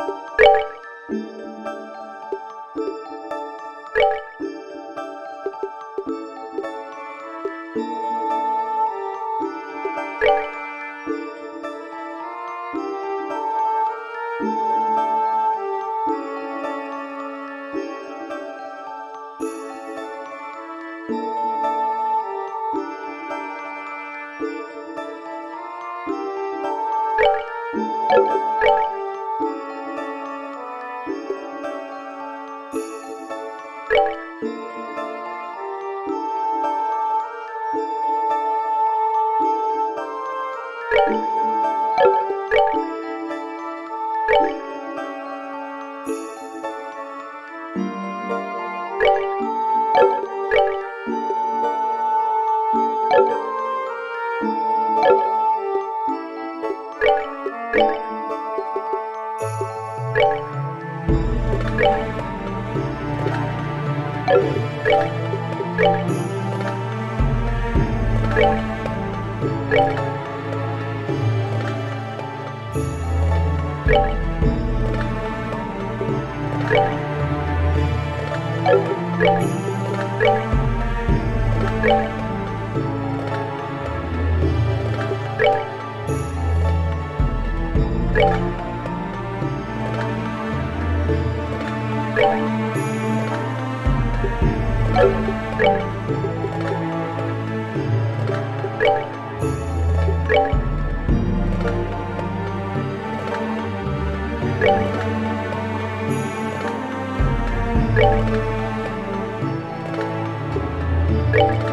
Música い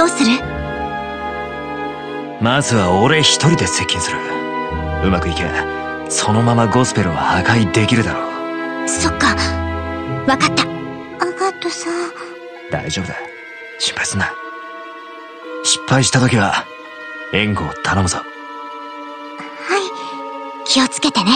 どうする？まずは俺一人で接近するうまくいけそのままゴスペルは破壊できるだろうそっか。わかった。アガトさん。大丈夫だ心配すんな失敗した時は援護を頼むぞはい。気をつけてね。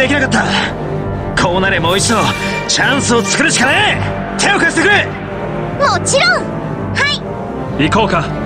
できなかった。こうなれもう一度チャンスを作るしかねえ。手を貸してくれ。もちろん。はい。行こうか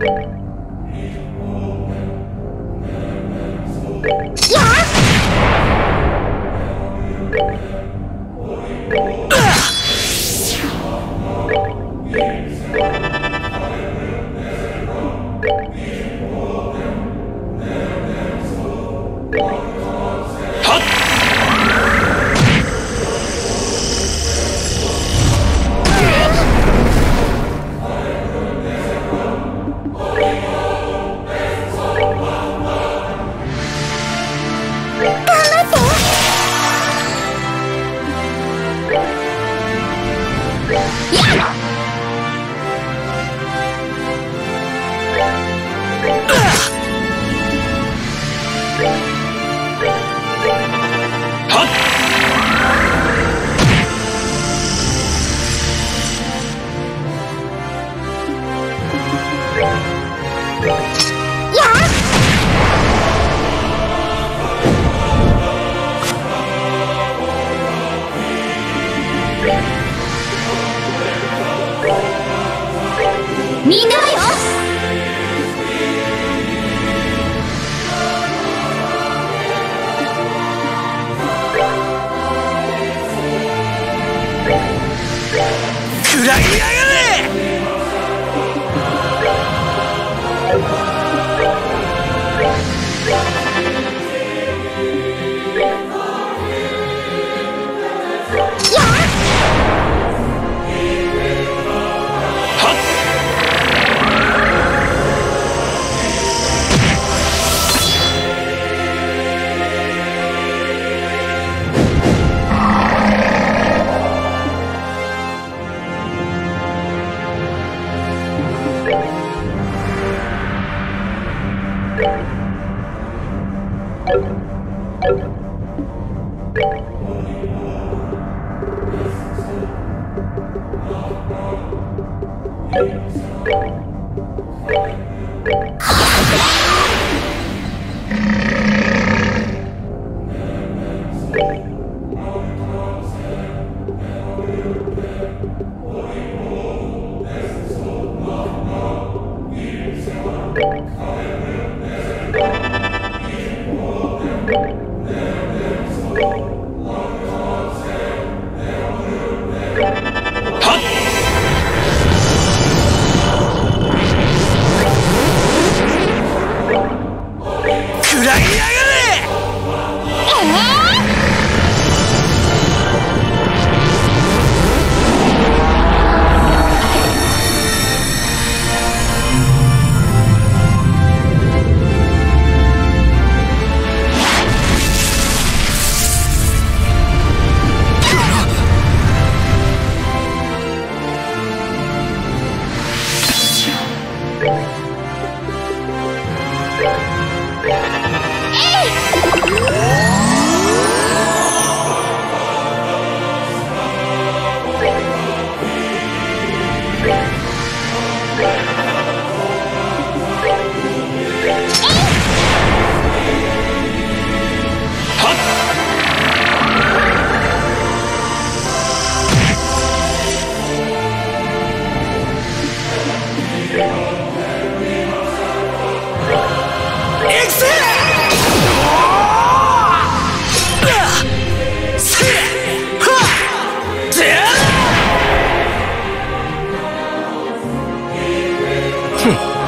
す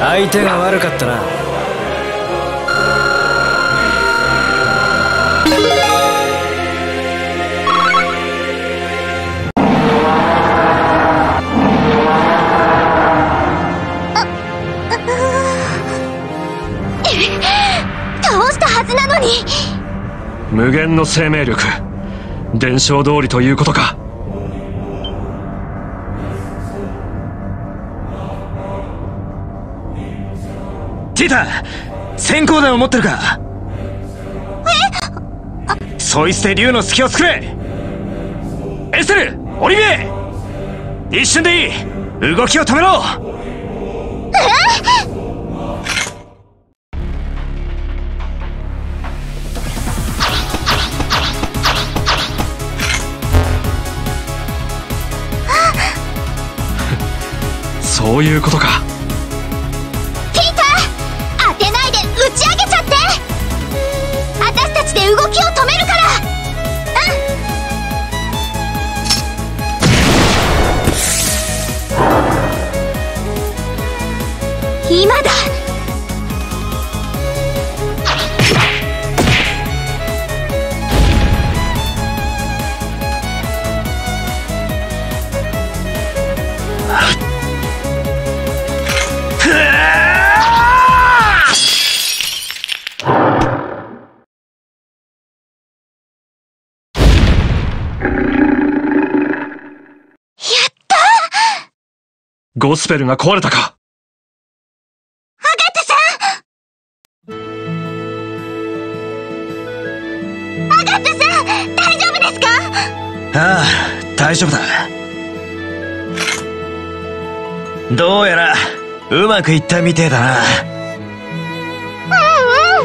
相手が悪かったな。倒したはずなのに。無限の生命力。伝承通りということかティタ閃光弾を持ってるか。えそいつで竜の隙を作れ。エステルオリビエ。一瞬でいい。動きを止めろ。そういうことか。で動きを止めるから。うん。今だゴスペルが壊れたか。アガタさん！アガタさん大丈夫ですか？ああ大丈夫だ。どうやらうまくいったみてえだな。うん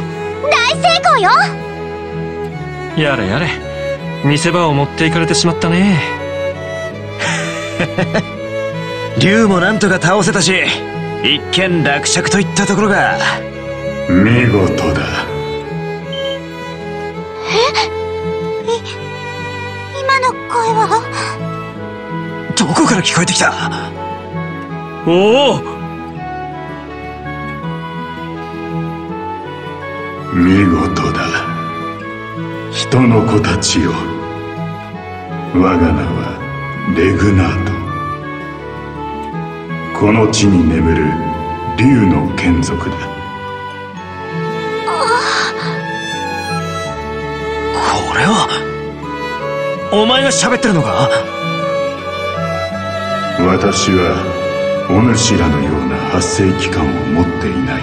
うん大成功よ！やれやれ。見せ場を持っていかれてしまったね 竜もなんとか倒せたし一見落着といったところが。見事だ。今の声は？どこから聞こえてきた？おお！見事だ。人の子たちよ。我が名はレグナートこの地に眠る竜の眷属だ。これはお前が喋ってるのか？私はお主らのような発生期間を持っていない。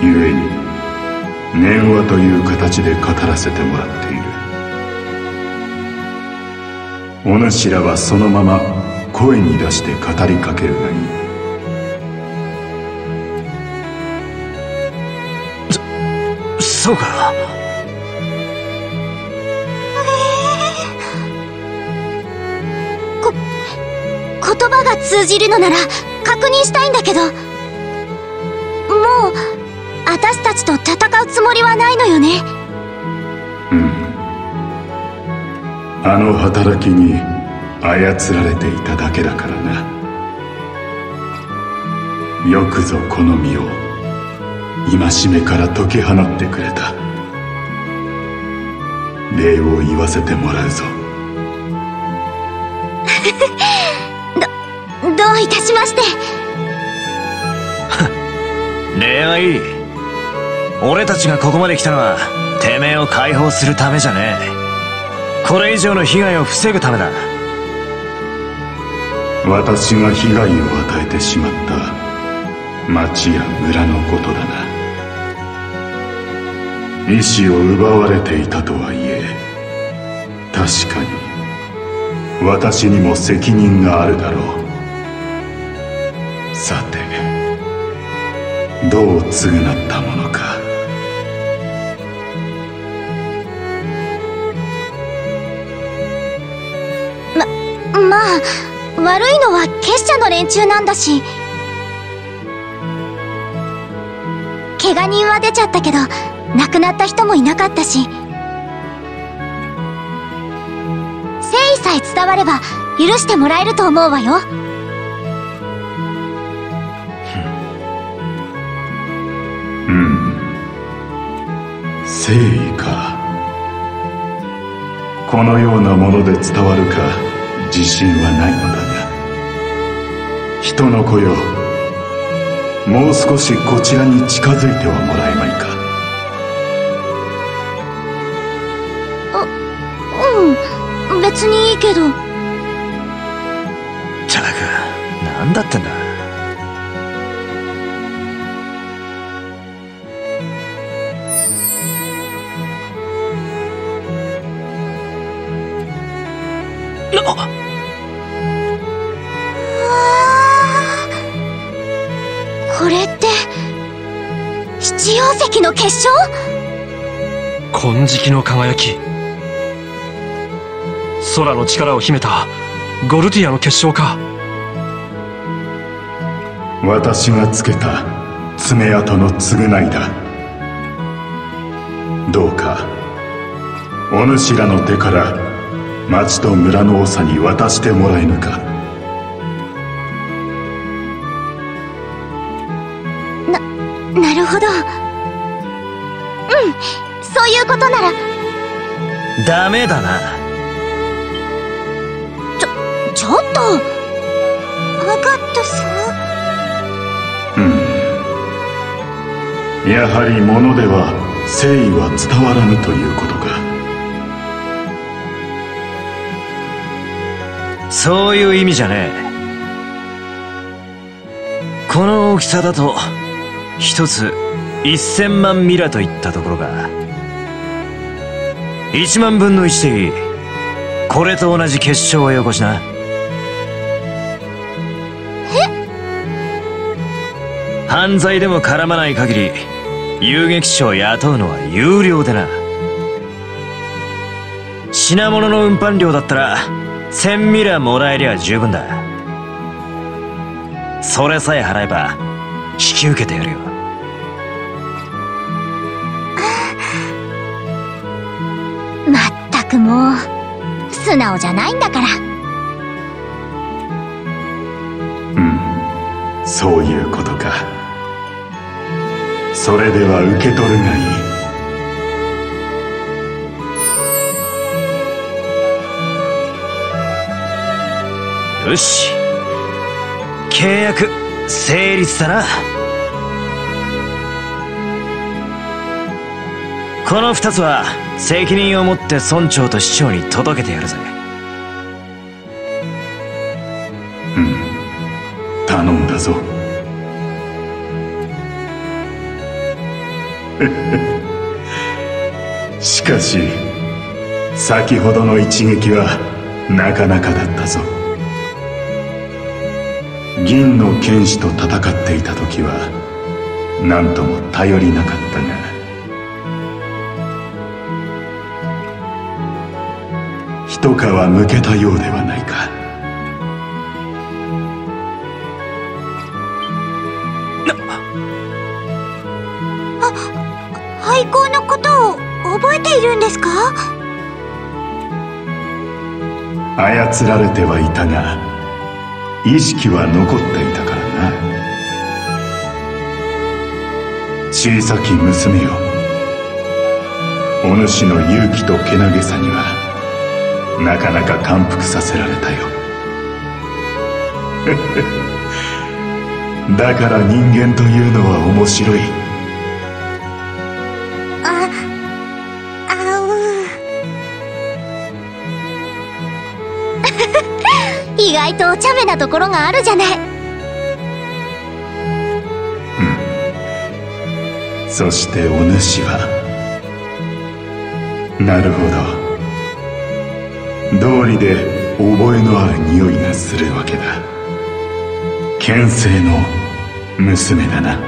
故に念話という形で語らせてもらっている。お主らはそのまま声に出して語りかけるがいい。そうかこ言葉が通じるのなら確認したいんだけど。もう私たちと戦うつもりはないのよね。うん。あの働きに操られていただけだからな。よくぞこの身を戒めから解き放ってくれた。礼を言わせてもらうぞ。どういたしまして。礼はいい。俺たちがここまで来たのはてめえを解放するためじゃねえ。これ以上の被害を防ぐためだ私が被害を与えてしまった町や村のことだな。意志を奪われていたとはいえ確かに私にも責任があるだろう。さてどう償ったものか。まあ悪いのは結社の連中なんだし。怪我人は出ちゃったけど亡くなった人もいなかったし。誠意さえ伝われば許してもらえると思うわよ。うん。誠意か。このようなもので伝わるか自信はないのだ。人の子よ。もう少しこちらに近づいてはもらえまいか。うん。別にいいけど。ったく何だってんだの結晶金色の輝き。空の力を秘めたゴルディアの結晶か。私がつけた爪痕の償いだ。どうかお主らの手から町と村の長に渡してもらえぬか。なるほど。うんそういうことなら。ダメだな。ちょちょっと。分かったさやはり物では誠意は伝わらぬということか。そういう意味じゃねえ。この大きさだと一つ1000万ミラといったところが1万分の1でいいこれと同じ結晶をよこしな。犯罪でも絡まない限り遊撃手を雇うのは有料でな。品物の運搬料だったら1000ミラもらえりゃ十分だ。それさえ払えば引き受けてやるよ素直じゃないんだから。うん。そういうことか。それでは受け取るがいい。よし。契約成立だなこの二つは責任を持って村長と市長に届けてやるぜ。うん。頼んだぞ。しかし先ほどの一撃はなかなかだったぞ。銀の剣士と戦っていた時は何とも頼りなかったが。一皮むけたようではないか。廃校のことを覚えているんですか？操られてはいたが意識は残っていたからな。小さき娘よお主の勇気とけなげさにはなかなか感服させられたよ。だから人間というのは面白い。ああう 意外とお茶目なところがあるじゃない。そしてお主は。なるほど道理で覚えのある匂いがするわけだ。牽制の娘だな。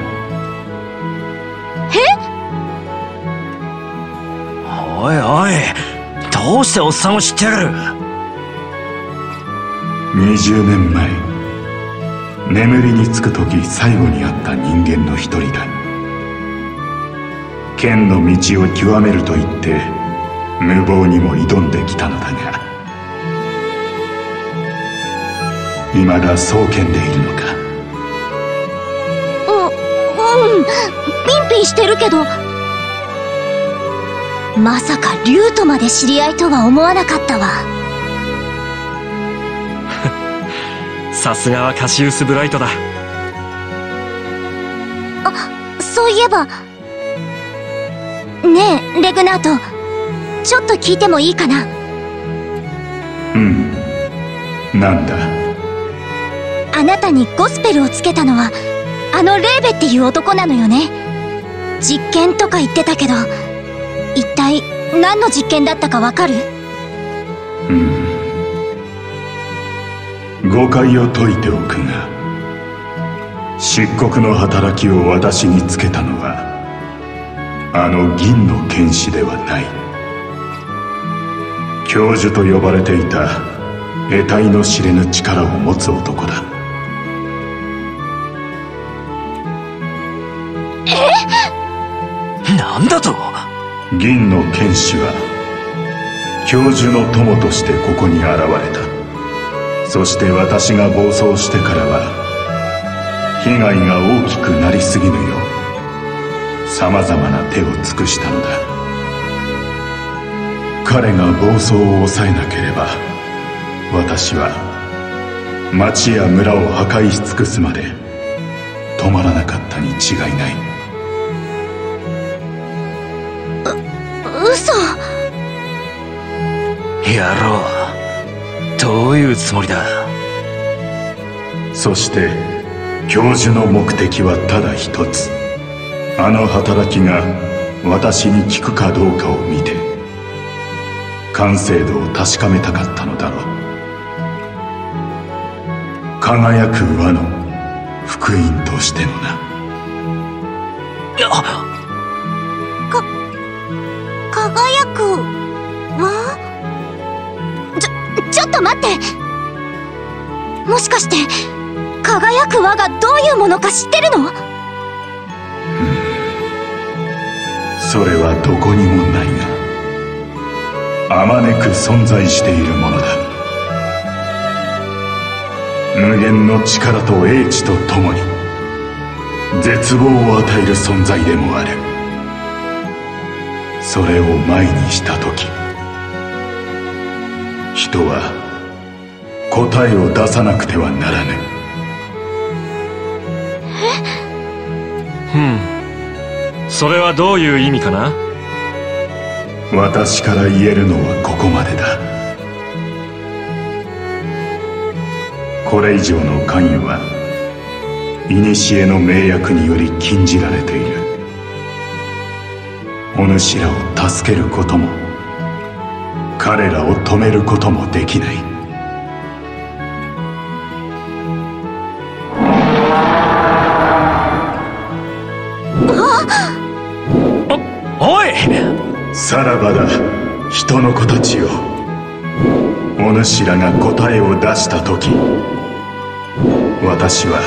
おいおいどうしておっさんを知ってやがる？20年前眠りにつく時最後に会った人間の一人だ。剣の道を極めると言って無謀にも挑んできたのだが未だそう剣でいるのか？ううん。ピンピンしてるけど。まさか竜とまで知り合いとは思わなかったわ。さすがはカシウス・ブライトだ。そういえば。ねえレグナート。ちょっと聞いてもいいかな？うん。なんだ？あなたにゴスペルをつけたのはあのレーベっていう男なのよね。実験とか言ってたけど一体何の実験だったかわかる？うん。誤解を解いておくが漆黒の働きを私につけたのはあの銀の剣士ではない。教授と呼ばれていた得体の知れぬ力を持つ男だ。なんだと？銀の剣士は教授の友としてここに現れた。そして私が暴走してからは被害が大きくなりすぎぬようさまざまな手を尽くしたのだ。彼が暴走を抑えなければ私は町や村を破壊し尽くすまで止まらなかったに違いない。嘘。野郎どういうつもりだ？そして教授の目的はただ一つ。あの働きが私に効くかどうかを見て。完成度を確かめたかったのだろう。輝く輪の福音としてのなあ輝くわ？ちょちょっと待って。もしかして輝く輪がどういうものか知ってるの？それはどこにもないがあまねく存在しているものだ。無限の力と英知とともに絶望を与える存在でもある。それを前にした時人は答えを出さなくてはならぬ。ふん。それはどういう意味かな？私から言えるのはここまでだ。これ以上の関与は古の名役により禁じられているお主らを助けることも彼らを止めることもできない。おい！さらばだ人の子たちよ。お主らが答えを出した時私は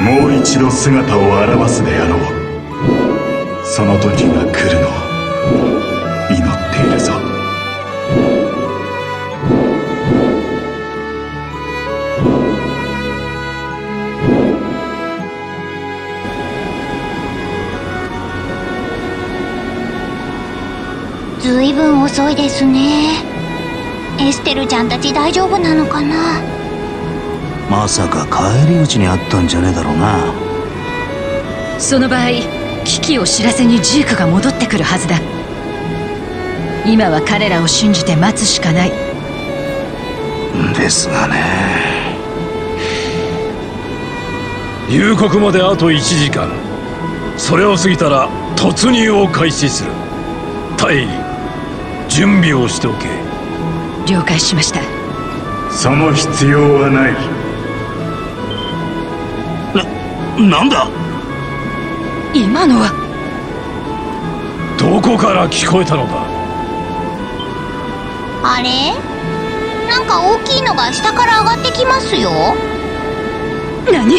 もう一度姿を現すであろうその時が来るのを祈っているぞ。ずいぶん遅いですね。エステルちゃんたち大丈夫なのかな？まさか帰り討ちにあったんじゃねえだろうな。その場合危機を知らせにジークが戻ってくるはずだ。今は彼らを信じて待つしかない。ですがね。夕刻まであと1時間。それを過ぎたら突入を開始する。大準備をしておけ。了解しました。その必要はない。ななんだ？今のは。どこから聞こえたのだ？あれ？なんか大きいのが下から上がってきますよ。何？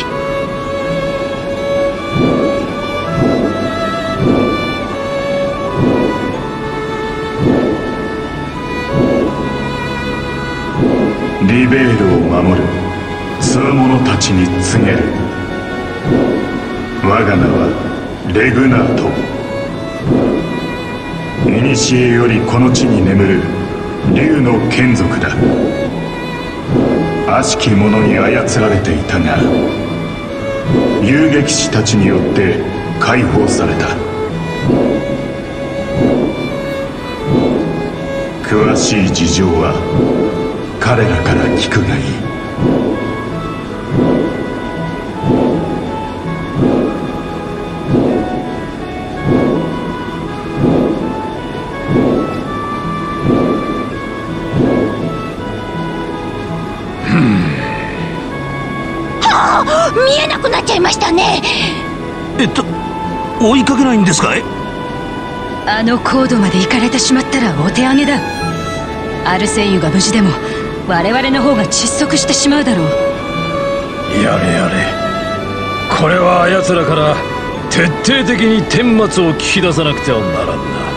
リベールを守る。つわものたちに告げる。我が名はレグナート。古よりこの地に眠る竜の眷属だ。悪しき者に操られていたが遊撃士たちによって解放された。詳しい事情は彼らから聞くがいい。見えなくなっちゃいましたね。えっと追いかけないんですか？いあの高度まで行かれてしまったらお手上げだ。アルセイユが無事でも我々の方が窒息してしまうだろう。やれやれ。これは奴らから徹底的に顛末を聞き出さなくてはならんな